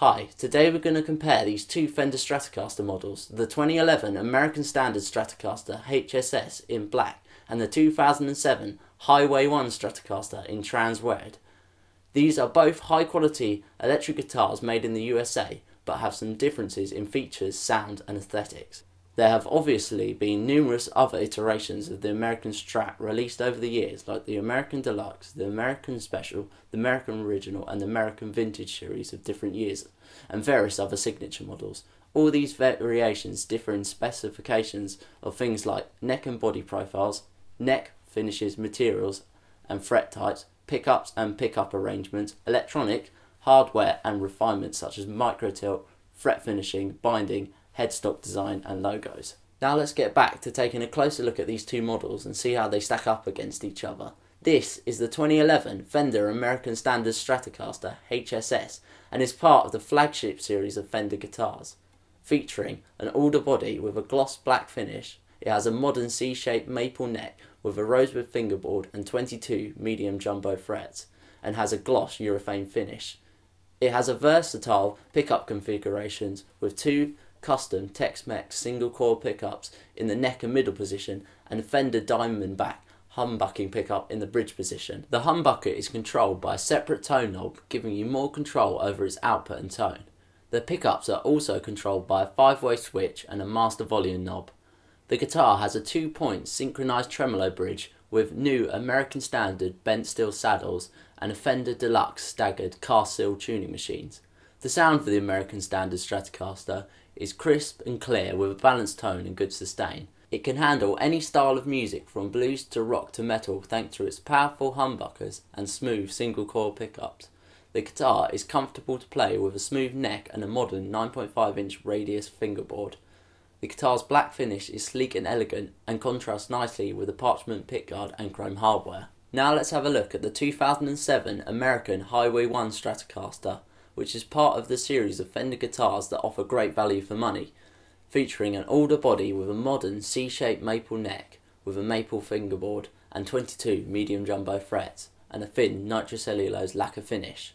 Hi, today we're going to compare these two Fender Stratocaster models, the 2011 American Standard Stratocaster HSS in black and the 2007 Highway 1 Stratocaster in trans red. These are both high quality electric guitars made in the USA but have some differences in features, sound and aesthetics. There have obviously been numerous other iterations of the American Strat released over the years, like the American Deluxe, the American Special, the American Original, and the American Vintage series of different years, and various other signature models. All these variations differ in specifications of things like neck and body profiles, neck, finishes, materials, and fret types, pickups and pickup arrangements, electronic, hardware, and refinements such as micro tilt, fret finishing, binding, headstock design and logos. Now let's get back to taking a closer look at these two models and see how they stack up against each other. This is the 2011 Fender American Standard Stratocaster HSS and is part of the flagship series of Fender guitars. Featuring an alder body with a gloss black finish, it has a modern C-shaped maple neck with a rosewood fingerboard and 22 medium jumbo frets, and has a gloss urethane finish. It has a versatile pickup configurations with two custom Tex-Mex single coil pickups in the neck and middle position and Fender Diamondback humbucking pickup in the bridge position. The humbucker is controlled by a separate tone knob giving you more control over its output and tone. The pickups are also controlled by a 5-way switch and a master volume knob. The guitar has a 2-point synchronized tremolo bridge with new American Standard bent steel saddles and a Fender Deluxe staggered cast steel tuning machines. The sound for the American Standard Stratocaster is crisp and clear with a balanced tone and good sustain. It can handle any style of music from blues to rock to metal thanks to its powerful humbuckers and smooth single coil pickups. The guitar is comfortable to play with a smooth neck and a modern 9.5 inch radius fingerboard. The guitar's black finish is sleek and elegant and contrasts nicely with the parchment pickguard and chrome hardware. Now let's have a look at the 2007 American Highway 1 Stratocaster which is part of the series of Fender guitars that offer great value for money, featuring an alder body with a modern C-shaped maple neck with a maple fingerboard and 22 medium jumbo frets and a thin nitrocellulose lacquer finish.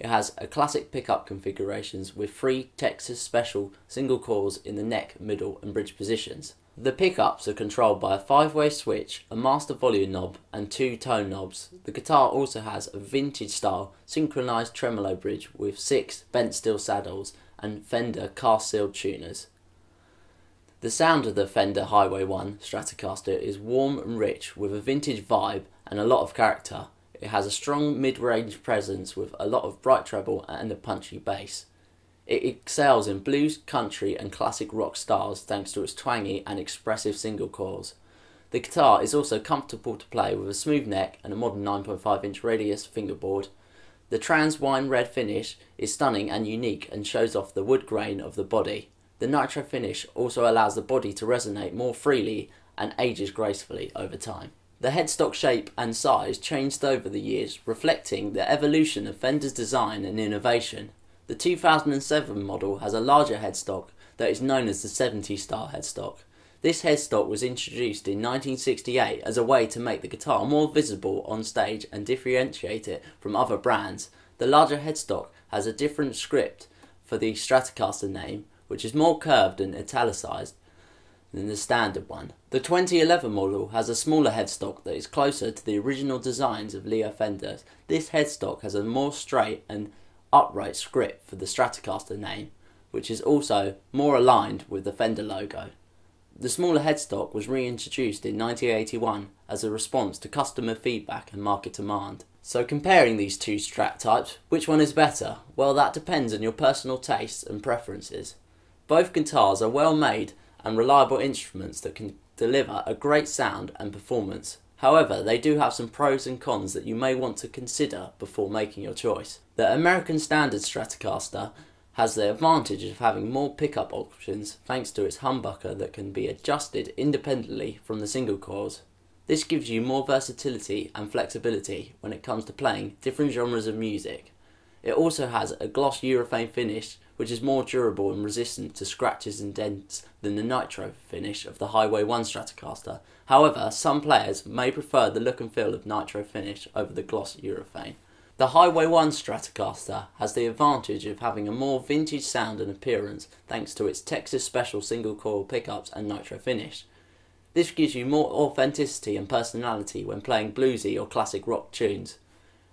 It has a classic pickup configurations with three Texas Special single coils in the neck, middle and bridge positions. The pickups are controlled by a 5-way switch, a master volume knob and two tone knobs. The guitar also has a vintage style synchronized tremolo bridge with 6 bent steel saddles and Fender cast sealed tuners. The sound of the Fender Highway 1 Stratocaster is warm and rich with a vintage vibe and a lot of character. It has a strong mid-range presence with a lot of bright treble and a punchy bass. It excels in blues, country, and classic rock styles thanks to its twangy and expressive single coils. The guitar is also comfortable to play with a smooth neck and a modern 9.5 inch radius fingerboard. The trans wine red finish is stunning and unique and shows off the wood grain of the body. The nitro finish also allows the body to resonate more freely and ages gracefully over time. The headstock shape and size changed over the years, reflecting the evolution of Fender's design and innovation. The 2007 model has a larger headstock that is known as the 70 style headstock. This headstock was introduced in 1968 as a way to make the guitar more visible on stage and differentiate it from other brands. The larger headstock has a different script for the Stratocaster name, which is more curved and italicized than the standard one. The 2011 model has a smaller headstock that is closer to the original designs of Leo Fender. This headstock has a more straight and upright script for the Stratocaster name, which is also more aligned with the Fender logo. The smaller headstock was reintroduced in 1981 as a response to customer feedback and market demand. So comparing these two Strat types, which one is better? Well that depends on your personal tastes and preferences. Both guitars are well made and reliable instruments that can deliver a great sound and performance However, they do have some pros and cons that you may want to consider before making your choice. The American Standard Stratocaster has the advantage of having more pickup options thanks to its humbucker that can be adjusted independently from the single coils. This gives you more versatility and flexibility when it comes to playing different genres of music. It also has a gloss urethane finish which is more durable and resistant to scratches and dents than the nitro finish of the Highway 1 Stratocaster. However, some players may prefer the look and feel of nitro finish over the gloss urethane. The Highway 1 Stratocaster has the advantage of having a more vintage sound and appearance thanks to its Texas Special single coil pickups and nitro finish. This gives you more authenticity and personality when playing bluesy or classic rock tunes.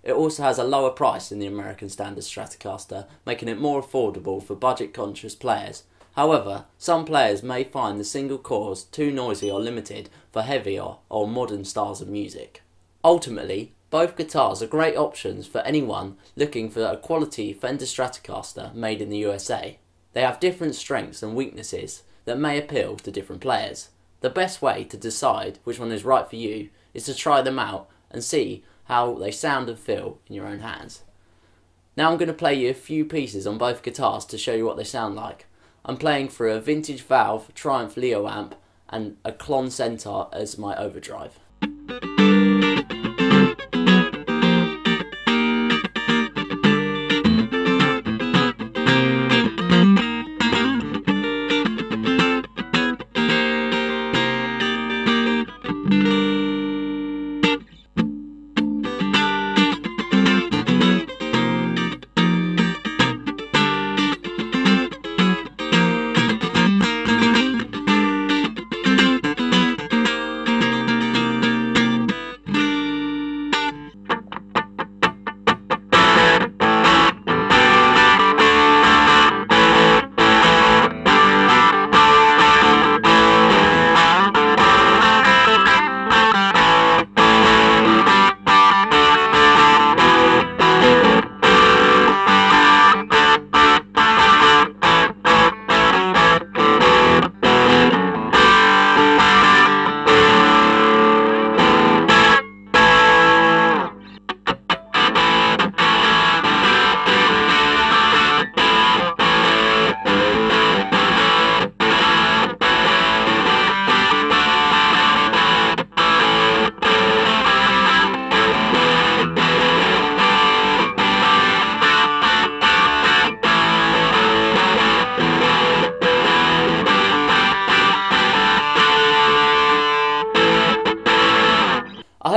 It also has a lower price than the American Standard Stratocaster, making it more affordable for budget conscious players. However, some players may find the single coils too noisy or limited for heavier or modern styles of music. Ultimately, both guitars are great options for anyone looking for a quality Fender Stratocaster made in the USA. They have different strengths and weaknesses that may appeal to different players. The best way to decide which one is right for you is to try them out and see how they sound and feel in your own hands. Now I'm going to play you a few pieces on both guitars to show you what they sound like. I'm playing through a vintage Valve Triumph Leo amp and a Klon Centaur as my overdrive.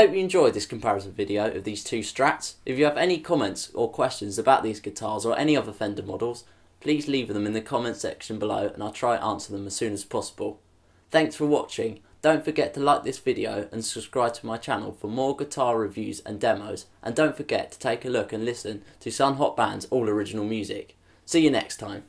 Hope you enjoyed this comparison video of these two strats. If you have any comments or questions about these guitars or any other Fender models, please leave them in the comment section below and I'll try and answer them as soon as possible. Thanks for watching. Don't forget to like this video and subscribe to my channel for more guitar reviews and demos and don't forget to take a look and listen to Sun Hot Band's all original music. See you next time.